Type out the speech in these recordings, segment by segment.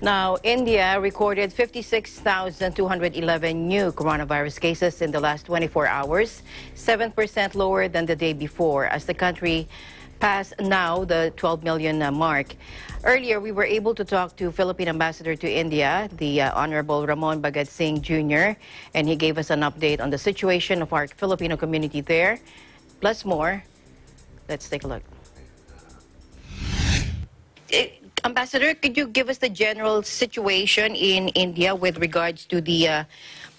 Now, India recorded 56,211 new coronavirus cases in the last 24 hours, 7% lower than the day before, as the country passed now the 12 million uh, mark. Earlier, we were able to talk to Philippine Ambassador to India, the uh, Honorable Ramon Bagat Singh Jr., and he gave us an update on the situation of our Filipino community there, plus more. Let's take a look. Eh, Ambassador, could you give us the general situation in India with regards to the uh,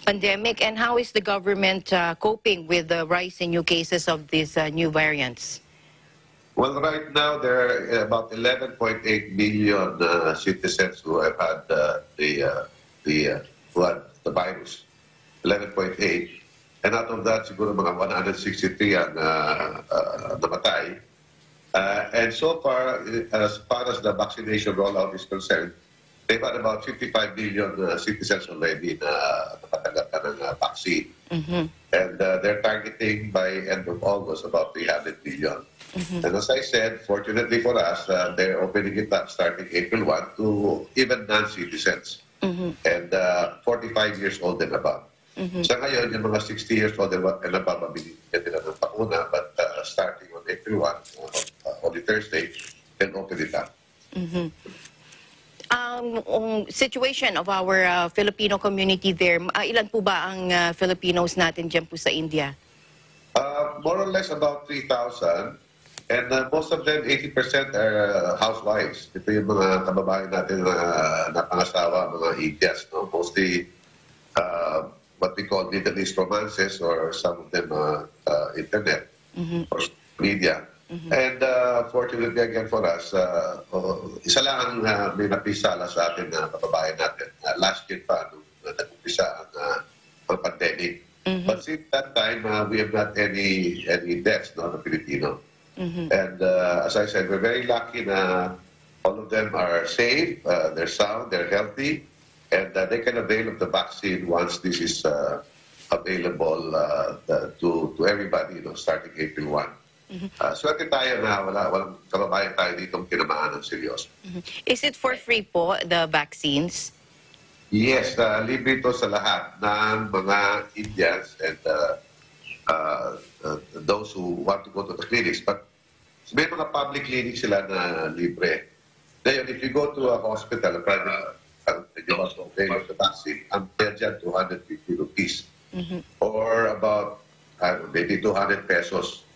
pandemic and how is the government uh, coping with the rise in new cases of these uh, new variants? Well, right now there are about 11.8 million uh, citizens who have had uh, the uh, the who had the virus. 11.8. And out of that, siguro mga 163 ang namatay. Uh, and so far, uh, as far as the vaccination rollout is concerned, they've had about 55 million uh, citizens already na nakatanggap na ng uh, vaccine. And uh, they're targeting by end of August about 300 million. And as I said, fortunately for us, uh, they're opening it up starting April 1 to even non-citizens and uh, 45 years old and above. Sa ngayon, yung mga 60 years old and above, mabibigyan nila ng pakuna, but uh, starting on April 1, uh, uh, on the Thursday, they'll open it up. Um, ang situation of our uh, Filipino community there, uh, ilan po ba ang uh, Filipinos natin dyan po sa India? Uh, more or less about 3,000. And uh, most of them, 80% are uh, housewives. Ito yung mga kababayan natin na napangasawa, mga Indians. No? Mostly uh, what we call Middle East romances or some of them uh, uh, internet or media. And uh, fortunately again for us, uh, oh, isa lang ang uh, may napisala sa atin na kababayan natin. Uh, last year pa, nung uh, nag-umpisa ang, uh, ang pandemic. But since that time, uh, we have not any any deaths no, na Filipino. And uh, as I said, we're very lucky na all of them are safe, uh, they're sound, they're healthy, and uh, they can avail of the vaccine once this is uh, available uh, the- to to everybody, you know, starting April 1. Uh, swerte tayo na wala, walang kababayan tayo ditong tinamaan ng seryoso. Is it for free po, the vaccines? Yes, uh, libre ito sa lahat ng mga Indians and uh, uh, uh, those who want to go to the clinics. But may mga public clinics sila na libre. Ngayon, if you go to a hospital, a private to avail of the vaccine, ang fare dyan, 250 rupees. Or about uh, maybe 200 pesos.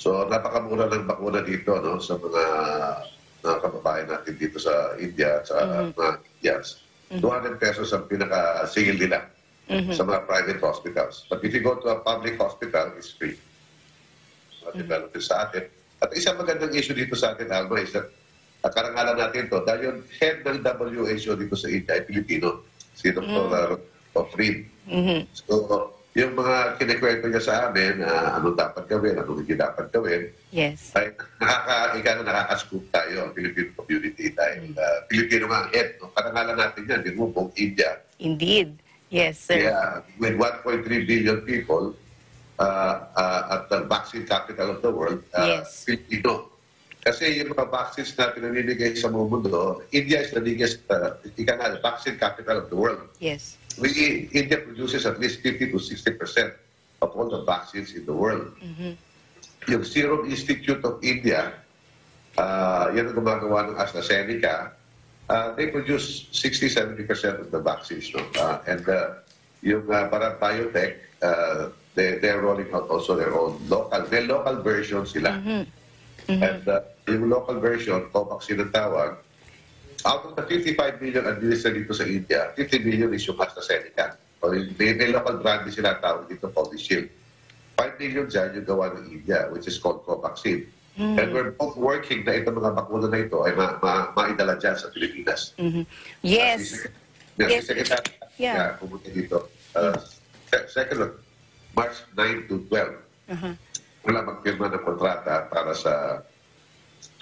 So, napakamura ng bakuna dito no, sa mga mga kababayan natin dito sa India, sa mga Indians. 200 pesos ang pinaka-sale nila sa mga private hospitals. But if you go to a public hospital, it's free. Uh, developed sa atin. At isang magandang issue dito sa atin, Alma, is that at karangalan natin to, dahil yung head ng WHO dito sa India ay Pilipino, si Dr. Mm. Reed. So, yung mga kinikwento niya sa amin, uh, ano dapat gawin, ano hindi dapat gawin, Yes. ay nakaka, ika na nakaka-scoop tayo ang Filipino community dahil uh, Pilipino nga ang head. No? Karangalan natin yan, mo, buong India. Indeed. Yes, sir. Yeah, with 1.3 billion people uh, uh, at the vaccine capital of the world, uh, Yes. Filipino. Kasi yung mga vaccines na pinamimigay sa buong mundo, India is the biggest, uh, ika nga, vaccine capital of the world. Yes. We, India produces at least 50 to 60 percent of all the vaccines in the world. Yung Serum Institute of India, uh, yan ang gumagawa ng AstraZeneca, uh, they produce 60-70 percent of the vaccines. No? Uh, and uh, yung uh, para biotech, uh, they, they're rolling out also their own local, their local version sila. And uh, yung local version, Covaxin ang tawag, out of the 55 million administered dito sa India, 50 million is yung AstraZeneca. O may, may local brand din sila tawag dito, Covishield. 5 million dyan yung gawa ng India, which is called Covaxin. And we're both working na itong mga bakuna na ito ay ma, ma, maidala dyan sa Pilipinas. Mhm. Yes. Si Sec- yeah, Yes. Secretary, Yeah. yeah, pumunta dito. Uh, se- second, March 9 to 12. Uh-huh. Wala magpirma ng kontrata para sa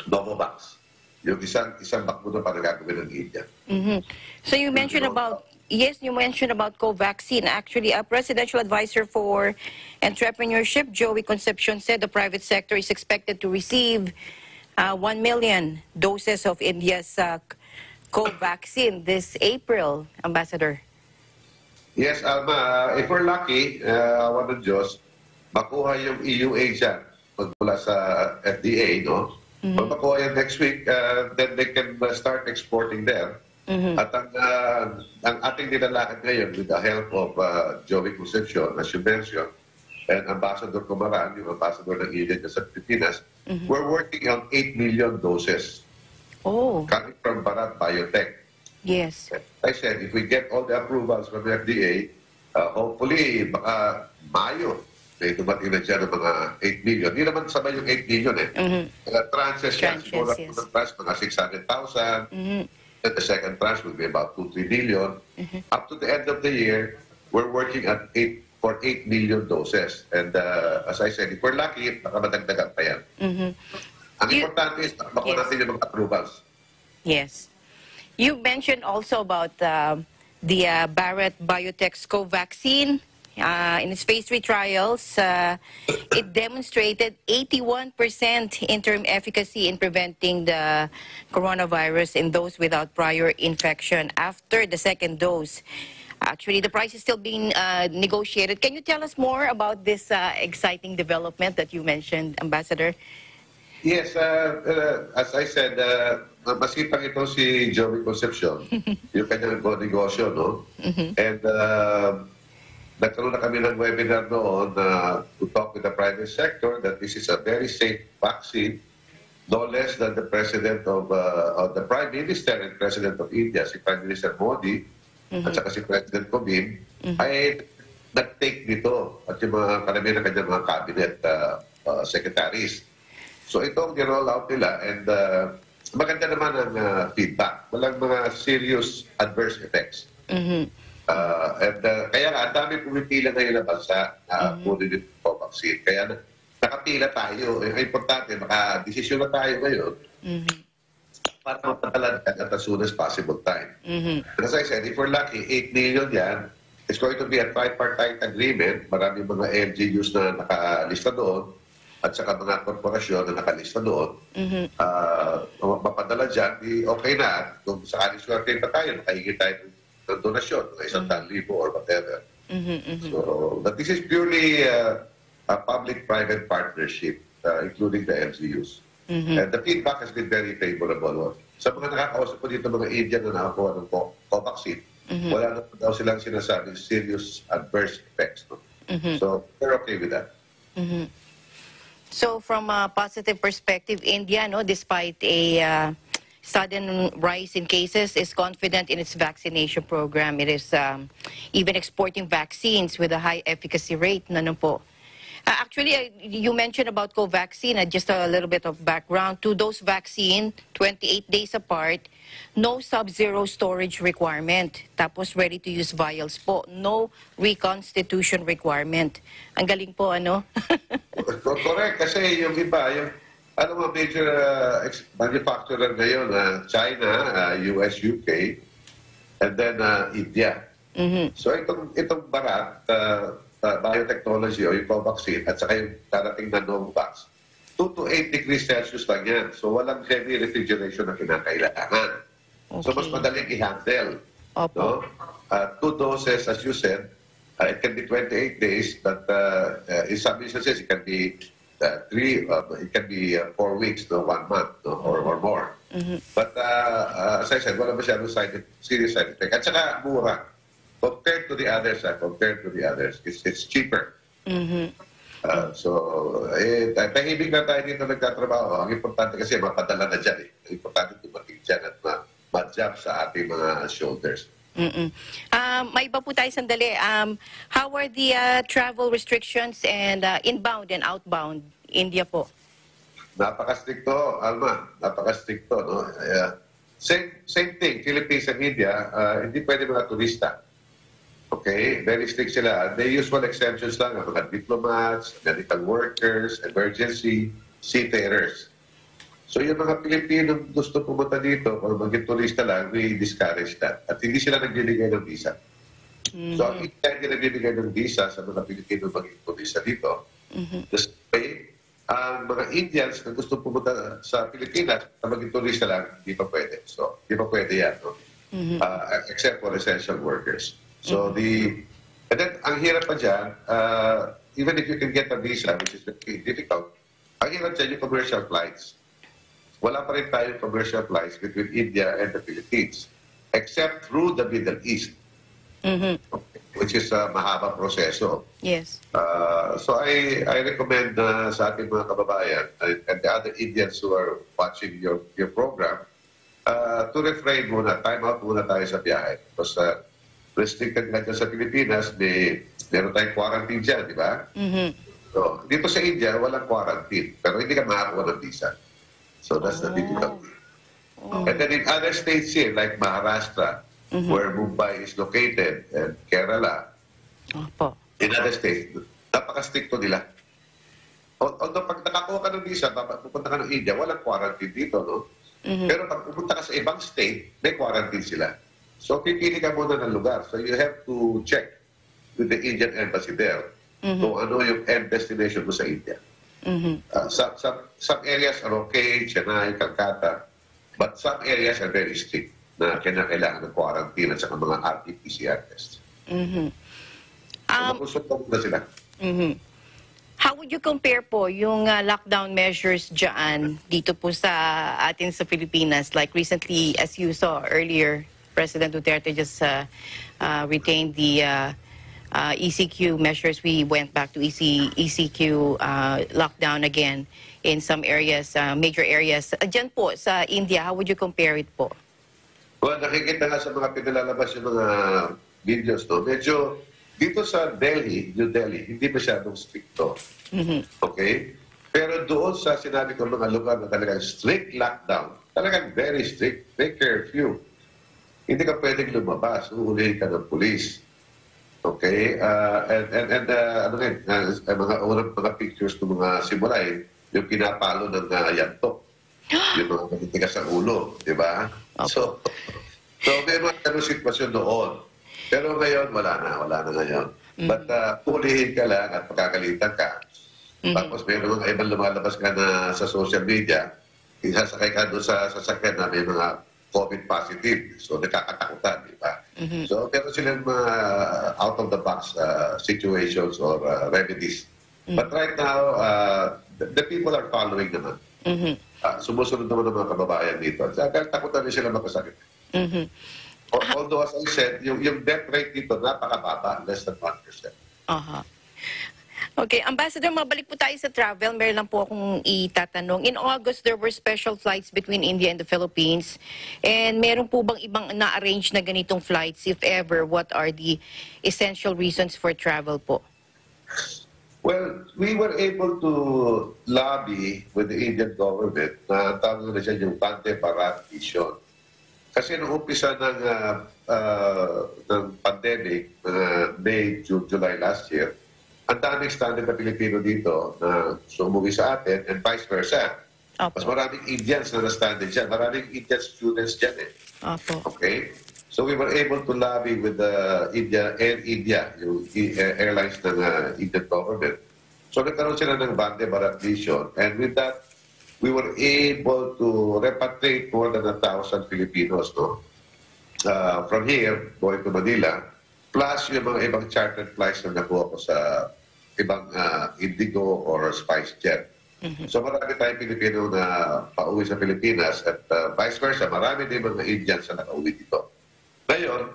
Novavax. Yung isang isang bakuna para gagawin ng India. Mhm. So you mentioned about yes, you mentioned about Covaxin. Actually, a presidential advisor for entrepreneurship, Joey Concepcion, said the private sector is expected to receive uh, 1 million doses of India's uh, Covaxin this April, Ambassador. Yes, Alma, uh, if we're lucky, uh, awan ng Diyos, makuha yung EUA dyan magmula sa FDA, no? Pag makuha yan next week, uh, then they can uh, start exporting there. At ang, uh, ang ating nilalakad ngayon with the help of uh, Joey Concepcion, as you mentioned, and Ambassador Comaran, yung Ambassador ng India sa Pilipinas, we're working on 8 million doses Oh, coming from Bharat Biotech. yes. I said, if we get all the approvals from the FDA, uh, hopefully, baka Mayo, may dumating na dyan ng mga 8 million. Hindi naman sabay yung 8 million eh. Mga tranches yan, Tranches, siguro yes. ang tranche, mga 600,000. And the second tranche will be about 2, 3 million. Up to the end of the year, we're working at 8 for 8 million doses. And uh, as I said, if we're lucky, baka madagdagan pa yan. Ang You- importante is, makuha Yes. natin yung mga approvals. Yes. You mentioned also about uh, the uh, Barrett Biotech's Covaxin. Uh, in its phase 3 trials, uh, it demonstrated 81% interim efficacy in preventing the coronavirus in those without prior infection after the second dose. Actually, the price is still being uh, negotiated. Can you tell us more about this uh, exciting development that you mentioned, Ambassador? Yes, uh, uh, as I said, uh, masipag ito si Joey Concepcion, yung kanyang negosyo, no? And uh, nagkaroon na kami ng webinar noon uh, to talk with the private sector that this is a very safe vaccine, no less than the President of, uh, of the Prime Minister and President of India, si Prime Minister Modi, at saka si President Komin, ay nag-take nito at yung mga karamihan ng kanyang mga cabinet uh, uh, secretaries. So itong ni-roll out nila and uh, maganda naman ang uh, feedback. Walang mga serious adverse effects. Uh, and uh, kaya nga, ang dami pumipila ngayon na bansa na uh, mm po vaccine. Kaya na, nakapila tayo. Eh, Ang importante, makadesisyon na tayo ngayon para mapatalan at as soon as possible time. And as I said, if we're lucky, 8 million yan, it's going to be a tripartite agreement. Maraming mga LGUs na nakalista doon at saka mga korporasyon na nakalista doon. Ah, mapadala dyan, di okay na. Kung sakali swerte pa tayo, makahingi tayo ng donasyon, mga isang mm libo or whatever. So, but this is purely uh, a public-private partnership, uh, including the LGUs. And the feedback has been very favorable. Sa mga nakakausap ko dito, mga Indian na nakakuha ng Co- Covaxin, wala na daw silang sinasabi serious adverse effects. No? So, we're okay with that. So from a positive perspective, India, no, despite a uh, sudden rise in cases, is confident in its vaccination program. It is um, even exporting vaccines with a high efficacy rate. No, no po. Uh, actually, uh, you mentioned about Covaxin, uh, just a little bit of background. Two-dose vaccine, 28 days apart, no sub-zero storage requirement. Tapos ready-to-use vials po. No reconstitution requirement. Ang galing po, ano? Co- Correct, kasi yung iba, yung ano mga major uh, manufacturer ngayon, uh, China, uh, US, UK, and then uh, India. So itong itong barat, uh, uh, biotechnology o yung Covaxin at saka yung darating na Novavax, 2 to 8 degrees Celsius lang yan. So walang heavy refrigeration na kinakailangan. So mas Okay. madaling i-handle. Opo. No? Uh, two doses, as you said, uh, it can be 28 days, but uh, uh, in some instances, it can be uh, three, uh, it can be uh, four weeks, no, one month, no, or, or more. But uh, uh, as I said, wala masyadong side, serious side effect. At saka mura. Compared to the others, uh, compared to the others, it's, it's cheaper. Uh, so, eh, tahimik na tayo dito nagtatrabaho. Ang importante kasi mapadala na dyan. Eh. Ang importante tumating dyan at ma- ma-jab sa ating mga shoulders. Mm-mm. Um, may iba po tayo sandali. Um, how are the uh, travel restrictions and uh, inbound and outbound India po? Napaka-stricto, Alma. Napaka-stricto, no? Uh, same, same thing, Philippines and India, uh, hindi pwede mga turista. Okay? Very strict sila. The usual exemptions lang, ang mga diplomats, medical workers, emergency, seafarers. So yung mga Pilipino gusto pumunta dito, kung maging turista lang, we discourage that. At hindi sila nagbibigay ng visa. So ang India hindi nagbibigay ng visa sa mga Pilipino maging turista dito. The way, ang mga Indians na gusto pumunta sa Pilipinas na maging turista lang, hindi pa pwede. So, hindi pa pwede yan. No? Uh, except for essential workers. So, the... And then, ang hirap pa dyan, uh, even if you can get a visa, which is very difficult, ang hirap dyan yung commercial flights. Wala pa rin tayong commercial flights between India and the Philippines, except through the Middle East, Mhm. which is a mahaba proseso. Yes. Uh, so I I recommend na sa ating mga kababayan and, and the other Indians who are watching your your program uh, to refrain muna, time out muna tayo sa biyahe. Because uh, restricted nga dyan sa Pilipinas, may meron tayong quarantine dyan, di ba? Mhm. So, dito sa India, walang quarantine. Pero hindi ka makakuha ng visa. So that's the difficulty. And then in other states here, like Maharashtra, where Mumbai is located, and Kerala, Opo. in other states, napaka-stricto nila. Al- Although pag nakakuha ka ng visa, pupunta ka ng India, walang quarantine dito, no? Pero pag pupunta ka sa ibang state, may quarantine sila. So pipili ka muna ng lugar. So you have to check with the Indian embassy there kung ano yung end destination mo sa India. Mhm. Uh, some, some, some areas are okay, Chennai, Calcutta, but some areas are very strict na kailangan ng quarantine at saka mga RT-PCR tests. Mhm. So, Um, makusultong na sila. Mhm. How would you compare po yung uh, lockdown measures dyan dito po sa atin sa Pilipinas? Like recently, as you saw earlier, President Duterte just uh, uh, retained the uh, uh, ECQ measures. We went back to EC, ECQ uh, lockdown again in some areas, uh, major areas. Uh, dyan po sa India, how would you compare it po? Well, nakikita nga sa mga pinalalabas yung mga videos, no? Medyo dito sa Delhi, New Delhi, hindi masyadong stricto. Mhm. Okay? Pero doon sa sinabi ko mga lugar na talagang strict lockdown, talagang very strict, may curfew. Hindi ka pwedeng lumabas, uhulihin ka ng pulis. Okay? Uh, and and, and uh, ano rin, uh, mga unang mga pictures ng mga simula, eh, yung pinapalo ng uh, yantok. yung mga matitigas sa ulo, di ba? So, so may mga ganun sitwasyon noon. Pero ngayon, wala na. Wala na ngayon. But uh, pulihin ka lang at pagkakalitan ka. Tapos mayroon mga ibang lumalabas ka na sa social media, isasakay ka doon sa sasakyan na may mga COVID positive. So, nakakatakutan, di ba? So, meron silang mga out-of-the-box uh, situations or uh, remedies. But right now, uh, the, the people are following naman. Mhm. Ah, sumusunod naman ng mga kababayan dito. Dahil takutan rin sila magkasakit. Mhm. Al- Although, as I said, yung, yung death rate dito, napakababa, less than 1%. Aha. Okay, Ambassador, mabalik po tayo sa travel. Meron lang po akong itatanong. In August, there were special flights between India and the Philippines. And meron po bang ibang na-arrange na ganitong flights? If ever, what are the essential reasons for travel po? Well, we were able to lobby with the Indian government na tawag na siya yung Bante Bharat Mission. Kasi nung umpisa ng, ah, ah, ng pandemic, uh, May, June, July last year, ang daming standard na Pilipino dito na sumuwi sa atin and vice versa. Mas Opo. maraming Indians na na-standard dyan. Maraming Indian students dyan eh. Opo. Okay? So we were able to lobby with the India, Air India, yung uh, airlines ng uh, Indian government. So nagkaroon sila ng Bande Bharat Mission. And with that, we were able to repatriate more than a thousand Filipinos, no? Uh, from here, going to Manila, plus yung mga ibang chartered flights na nakuha ko sa ibang uh, Indigo or SpiceJet. So marami tayong Pilipino na pauwi sa Pilipinas at uh, vice versa, marami din mga Indians na nakauwi dito. Ngayon,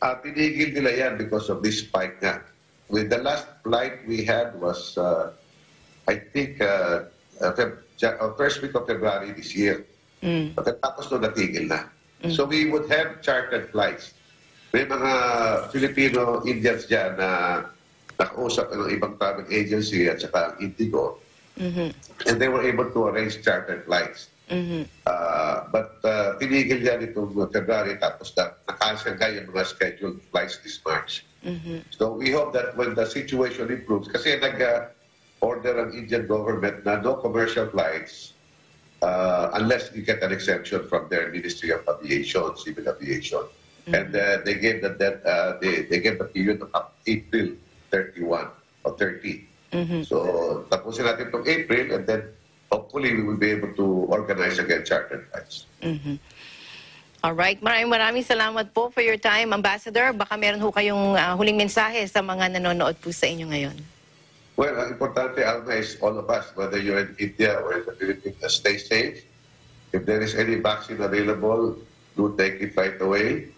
uh, tinigil nila yan because of this spike nga. With the last flight we had was, uh, I think, uh, uh, first week of February this year. Mm. Pagkatapos no, natigil na. So we would have chartered flights. May mga Filipino Indians dyan na nakausap ng ibang travel agency at saka Indigo. Mhm. And they were able to arrange chartered flights. Mhm. Uh, but uh, tinigil yan itong February tapos na, na-cancel nga yung mga scheduled flights this March. Mhm. So we hope that when the situation improves, kasi nag-order ang Indian government na no commercial flights uh, unless you get an exemption from their Ministry of Aviation, Civil Aviation. And uh, they gave the that uh, they, they gave the period of up April 31 or 30 So, tapusin natin itong April and then hopefully we will be able to organize again chartered flights. Alright, maraming maraming salamat po for your time, Ambassador. Baka meron ho kayong ah, huling mensahe sa mga nanonood po sa inyo ngayon. Well, ang importante, Alma, is all of us, whether you're in India or in the Philippines, uh, stay safe. If there is any vaccine available, do take it right away.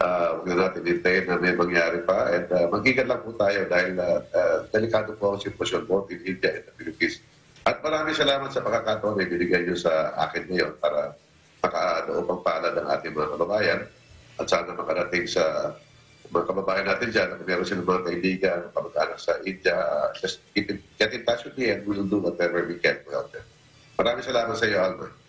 Uh, huwag na natin hintayin na may mangyari pa. And uh, mag-ingat lang po tayo dahil uh, uh, delikado po ang sitwasyon both in India and the Philippines. At maraming salamat sa pagkakataon na ibinigay niyo sa akin ngayon para makaano upang paalad ang ating mga kababayan at sana makarating sa mga kababayan natin dyan, kung meron silang mga kaibigan, kamag-anak sa India, uh, just keep in, get in touch with me and we'll do whatever we can to help them. Maraming salamat sa iyo, Alma.